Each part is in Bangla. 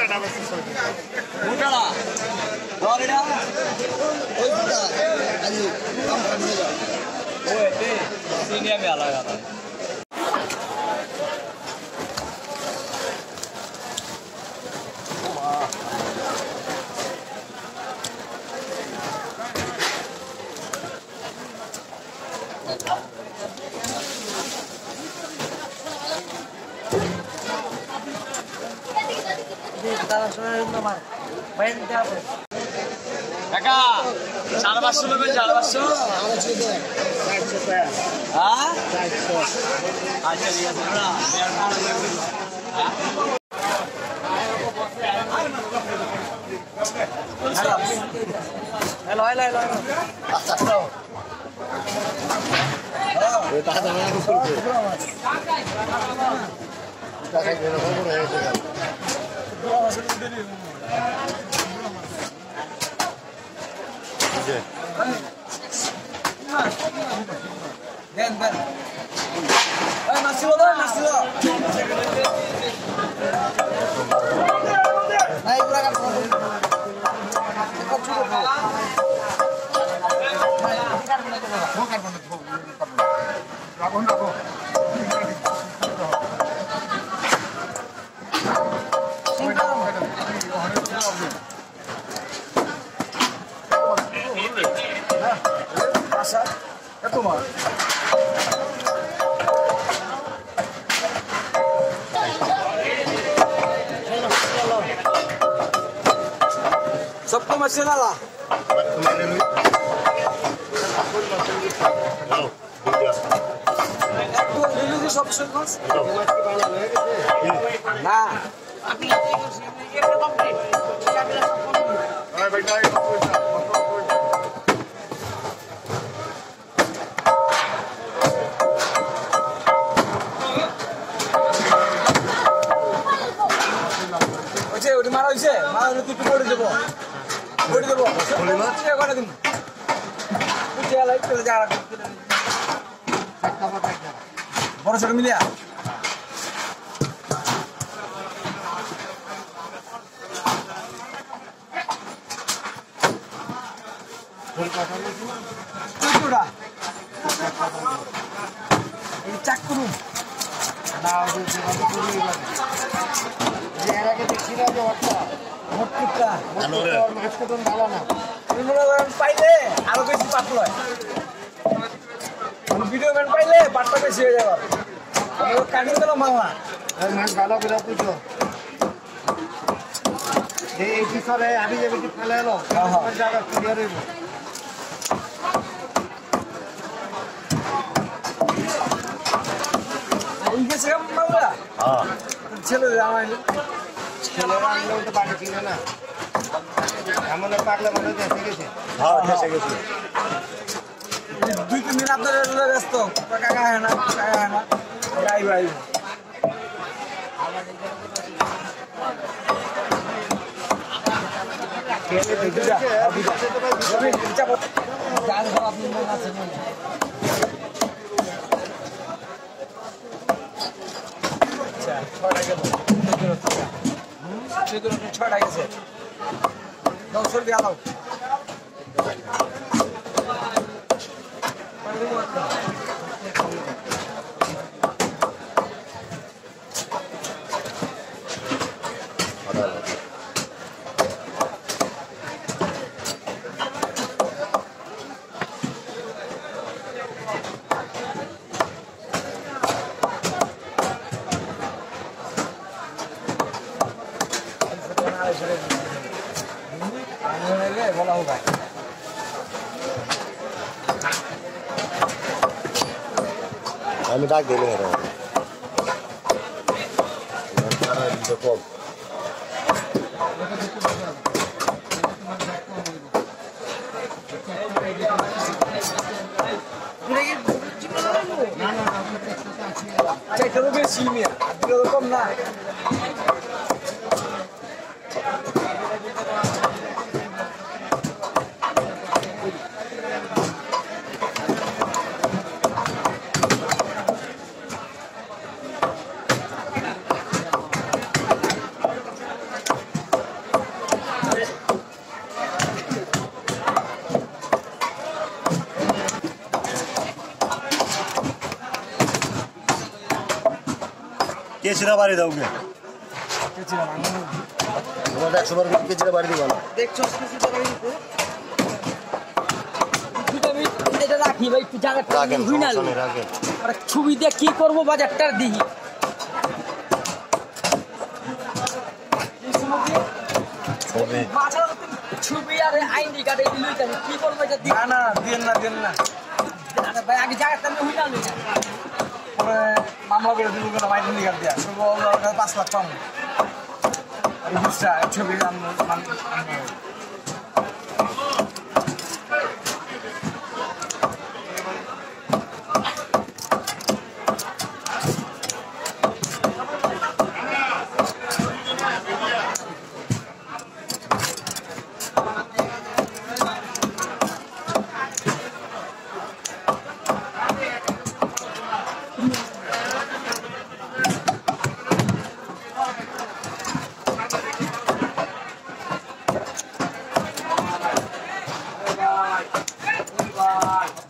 かめダブルという কাকা সাড়ে পাঁচশো নেবেন সাড়ে পাঁচশো হ্যাঁ আচ্ছা ঠিক আছে না হ্যালো হ্যালো হ্যালো দেন দেন এই মাসিলো দেন মাসিলো নাই পুরা কাটো É tomar. Só para começar lá. Não, É só para você Não. Não. বড় ছোট মিলিয়া। চোদ্দটা এই চাক করুন মোটকুটটা। তুমি মনে করেন পাইলে আরও বেশি লয় মানে ভিডিও ম্যান পাইলে পাটটা বেশি হয়ে যাবে। কাটিং গেল মামা ভালো করে পুজো এই পিছনে আমি যে বেশি ফেলে এলো হ্যাঁ, হ্যাঁ। জায়গা ক্লিয়ার হইব। ওই গেছে মামলা ছেলে আমার ছেলেরা আনলেও তো বাড়ি কিনে না। এমন পাগলা মনে দেখে গেছে। দুই তিন দিন আপনার ব্যস্ত কাকা হয় না কাকা হয় না গাই ভাই ছয়টা গেছে দশ রুপিয়া দাও বলা আমি ডাক দিলে এরকম কম চারটা বেশি মিয়া কম না কেজিটা বাড়ি দাও গে। তোমার একশো বার কেজিটা বাড়ি দিব না। দেখছ কিছু তো বাড়ি দিতে? এটা রাখি ভাই একটু জায়গাটা হুই না সমস্যা নেই, রাখেন। আর ছবি দিয়ে কি করব বাজারটা দিই? ছবি। আর কার্ড এই কি করব এটা না না দিন না দিন না। আরে ভাই আগে জায়গাটা হুই না মামলা করে দিব কেন মাইন নিয়ে দিয়া। ওর পাঁচ লাখ পাবো ছবি 아.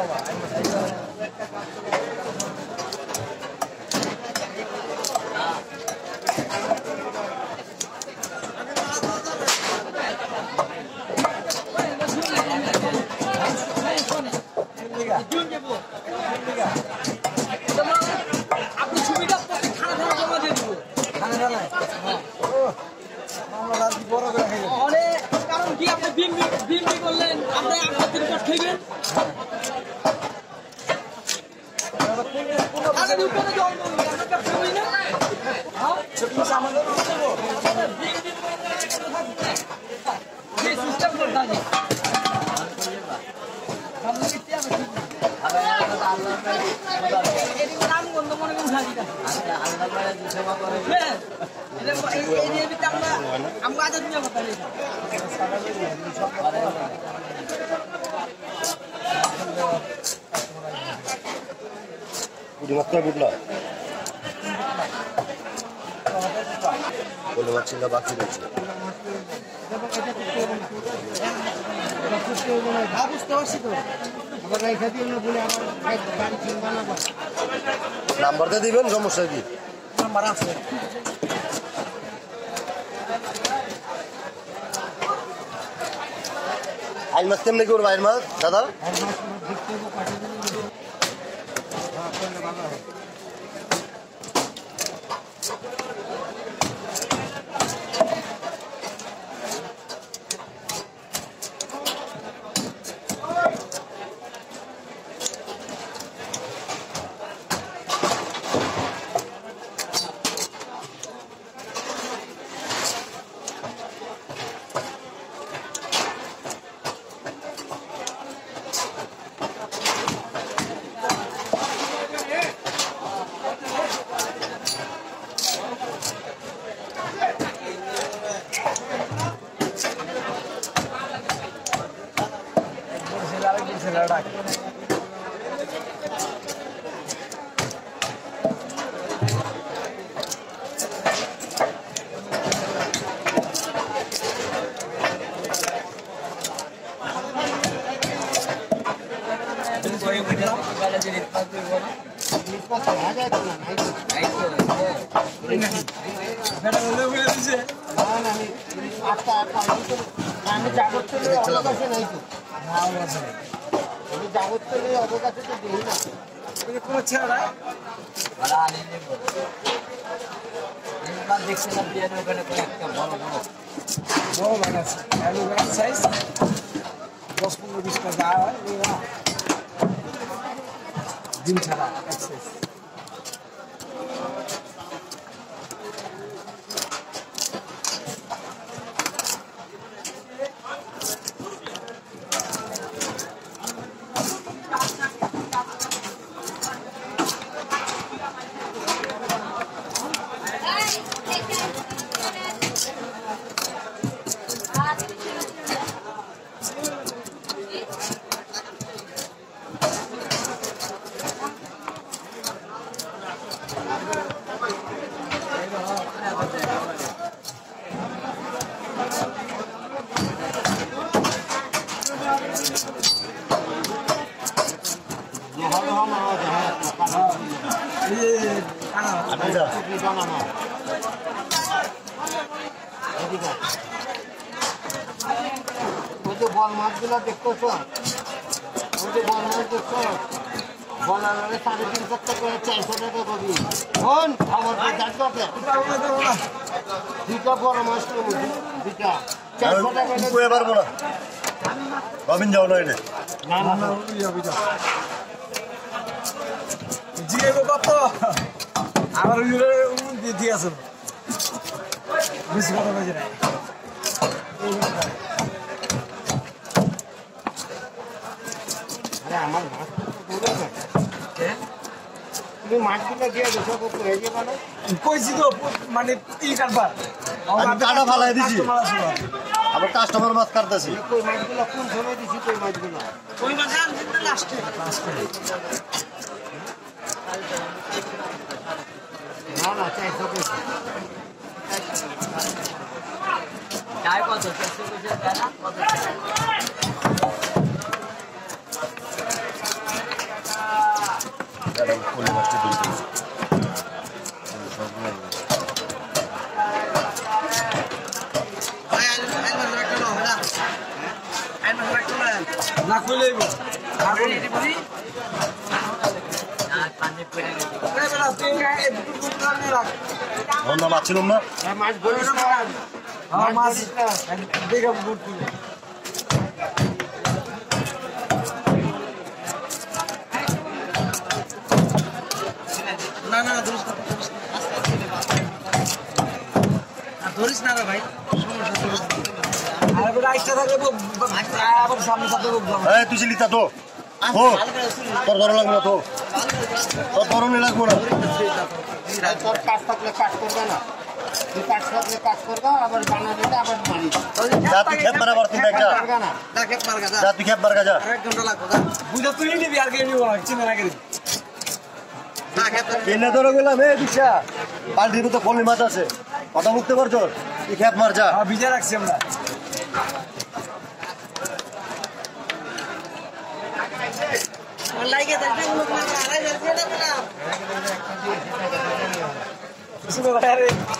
Yeah. বলে আমার বাড়ি চিন্তা না করে নাম্বার দিয়ে দিবেন সমস্যা কি? নাম্বার আছে। আইন মাছ কেমনি করব আমি চলে অবকাশে নাই। আমি জাগত অবকাশে তো দেই না কোনো না দেখছিলাম বিয়ের ওখানে একটা বড় সাইজ দশ পনেরো বিশ টাকা। যা ওই না। ওই যে বল মাছগুলো দেখতেছ? ওই যে বল মাছ দেখছ? বল আনারে সাড়ে তিনশো টাকা চারশো টাকা কবি। যার দরকার বড় মাছ নেব দুইটা। চারশো টাকা কি কয়ে পারব না। রবিন যাও না এটা না না না। জিরে কত? আমার দিয়ে দিয়ে মানে ই কাটবার। কাটা ফালাই দিছি। কাস্টমার আছে না। আবার কাস্টমার মাছ কাটতেছি। কই মাছগুলো কোন সময় দিছি কই মাছগুলো? আনছেন না লাস্টে না না চারশো গায়ে কত চারশো পয়সা দেয় না কত না বন্ধা মাছ ছিলাম না মাছ। দেখে বুঝছি না না ধরিস না ধরিস না ভাই তুই ছিলি তো। ও তোর ধরো লাগবে না তো। তোর ধরনই লাগবো না। তোর কাজ থাকলে কাজ করবে না। খেপ খেপ বালতির তো পলি মাছ আছে। কথা বুঝতে পারছ? তুই খেত মার যা। হ্যাঁ ভিজে রাখছি আমরা। আমার